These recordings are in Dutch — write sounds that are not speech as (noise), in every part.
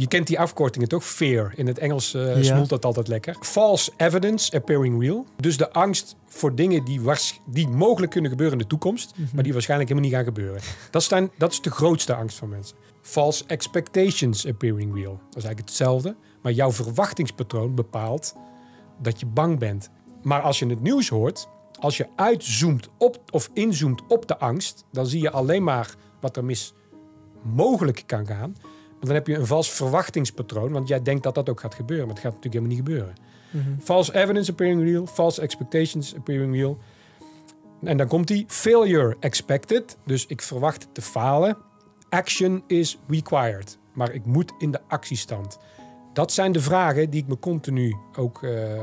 je kent die afkortingen toch? Fear. In het Engels Ja. smoelt dat altijd lekker. False evidence appearing real. Dus de angst voor dingen die, die mogelijk kunnen gebeuren in de toekomst, maar die waarschijnlijk helemaal niet gaan gebeuren. Dat, staan, dat is de grootste angst van mensen. False expectations appearing real. Dat is eigenlijk hetzelfde. Maar jouw verwachtingspatroon bepaalt dat je bang bent. Maar als je het nieuws hoort, als je uitzoomt op of inzoomt op de angst, dan zie je alleen maar wat er mis mogelijk kan gaan. Dan heb je een vals verwachtingspatroon, want jij denkt dat dat ook gaat gebeuren, maar het gaat natuurlijk helemaal niet gebeuren. False evidence appearing real, false expectations appearing real. En dan komt die failure expected, dus ik verwacht te falen. Action is required, maar ik moet in de actiestand. Dat zijn de vragen die ik me continu ook eh, eh,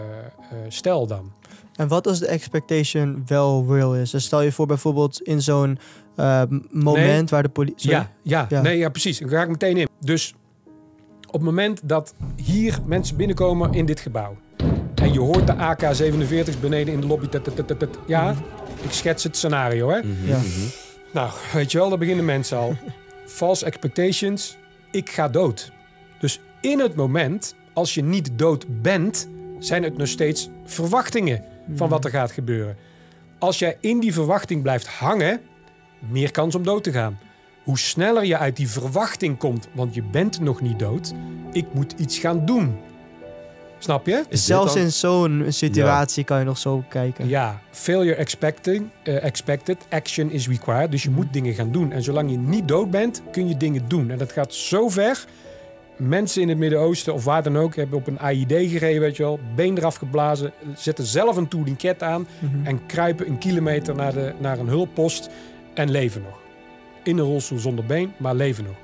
stel dan. En wat als de expectation wel real is? Dus stel je voor bijvoorbeeld in zo'n eh, moment Nee. waar de politie... Ja, ja, Ja. Nee, ja, precies. Ik meteen in. Dus op het moment dat hier mensen binnenkomen in dit gebouw... en je hoort de AK-47's beneden in de lobby... tut, tut, tut, tut, tut. ja, ik schets het scenario, hè. Ja. Nou, weet je wel, daar beginnen mensen al. (laughs) False expectations, ik ga dood. Dus in het moment, als je niet dood bent... zijn het nog steeds verwachtingen van wat er gaat gebeuren. Als jij in die verwachting blijft hangen, meer kans om dood te gaan. Hoe sneller je uit die verwachting komt, want je bent nog niet dood, ik moet iets gaan doen. Snap je? Zelfs in zo'n situatie kan je nog zo kijken. Ja, failure expecting, eh, expected, action is required. Dus je moet dingen gaan doen. En zolang je niet dood bent, kun je dingen doen. En dat gaat zo ver. Mensen in het Midden-Oosten of waar dan ook hebben op een AID gereden, weet je wel. Been eraf geblazen, zetten zelf een tourniquet aan Mhm. en kruipen een kilometer naar, de, naar een hulppost en leven nog. In een rolstoel zonder been, maar leven nog.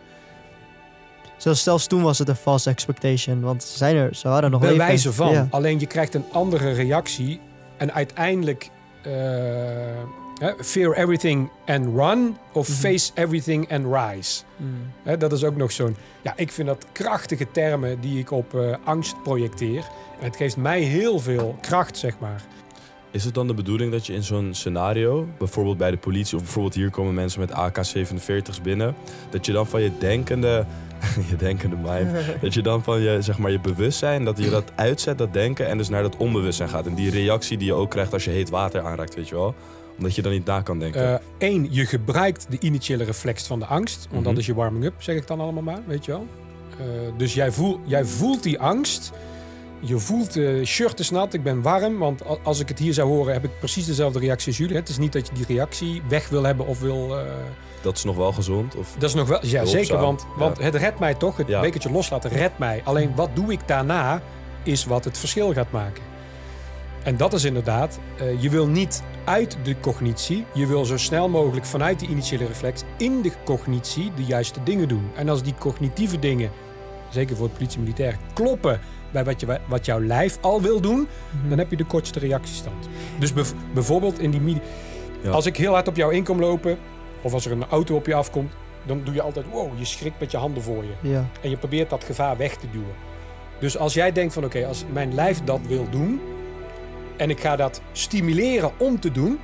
Zelfs, zelfs toen was het een false expectation. Want ze, zijn er, ze hadden nog Bij leven. wijze van. Ja. Alleen je krijgt een andere reactie. En uiteindelijk eh, fear everything and run. Of Mhm. face everything and rise. Mm. Hè, dat is ook nog zo'n... Ja, ik vind dat krachtige termen die ik op eh, angst projecteer. En het geeft mij heel veel kracht, zeg maar. Is het dan de bedoeling dat je in zo'n scenario, bijvoorbeeld bij de politie of bijvoorbeeld hier komen mensen met AK-47's binnen, dat je dan van je denkende, (laughs) je denkende mind, (laughs) dat je dan van je, zeg maar, je bewustzijn, dat je dat uitzet, dat denken, en dus naar dat onbewustzijn gaat. En die reactie die je ook krijgt als je heet water aanraakt, weet je wel? Omdat je dan niet na kan denken. Eén, je gebruikt de initiële reflex van de angst. Want dat Mhm. is je warming-up, zeg ik dan allemaal maar, weet je wel. Eh, dus jij, voel, jij voelt die angst. Je voelt, de shirt is nat, ik ben warm. Want als ik het hier zou horen, heb ik precies dezelfde reactie als jullie. Het is niet dat je die reactie weg wil hebben of wil... eh, dat is nog wel gezond? Of... dat is nog wel... Ja, Hulpzaam. zeker, want, want Ja. het redt mij toch. Het Ja. bekertje loslaten redt mij. Alleen wat doe ik daarna, is wat het verschil gaat maken. En dat is inderdaad, eh, je wil niet uit de cognitie. Je wil zo snel mogelijk vanuit die initiële reflex in de cognitie de juiste dingen doen. En als die cognitieve dingen, zeker voor het politie-militair, kloppen bij wat, je, wat jouw lijf al wil doen, dan heb je de kortste reactiestand. Dus bev- bijvoorbeeld in die Ja. Als ik heel hard op jou in kom lopen, of als er een auto op je afkomt, dan doe je altijd wow, je schrikt met je handen voor je. Ja. En je probeert dat gevaar weg te duwen. Dus als jij denkt van oké, als mijn lijf dat wil doen en ik ga dat stimuleren om te doen,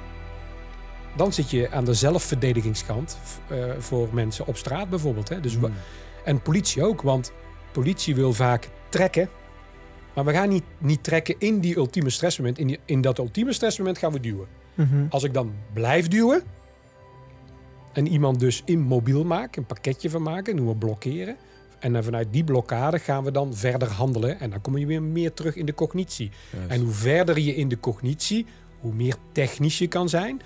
dan zit je aan de zelfverdedigingskant eh, voor mensen op straat bijvoorbeeld. Hè? Dus wa- En politie ook, want politie wil vaak trekken. Maar we gaan niet, niet trekken in die ultieme stressmoment. In, die, in dat ultieme stressmoment gaan we duwen. Mhm. Als ik dan blijf duwen en iemand dus immobiel maak, een pakketje van maken, noemen we blokkeren. En dan vanuit die blokkade gaan we dan verder handelen. En dan kom je weer meer terug in de cognitie. En hoe verder je in de cognitie, hoe meer technisch je kan zijn.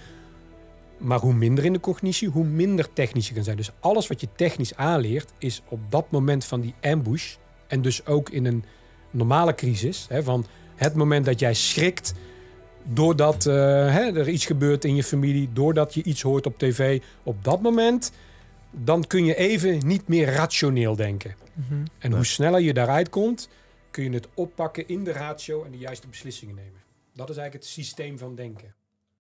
Maar hoe minder in de cognitie, hoe minder technisch je kan zijn. Dus alles wat je technisch aanleert, is op dat moment van die ambush. En dus ook in een normale crisis. Hè, van het moment dat jij schrikt. Doordat eh, hè, er iets gebeurt in je familie. Doordat je iets hoort op tv. Op dat moment. Dan kun je even niet meer rationeel denken. Mhm. En hoe sneller je daaruit komt, kun je het oppakken in de ratio en de juiste beslissingen nemen. Dat is eigenlijk het systeem van denken.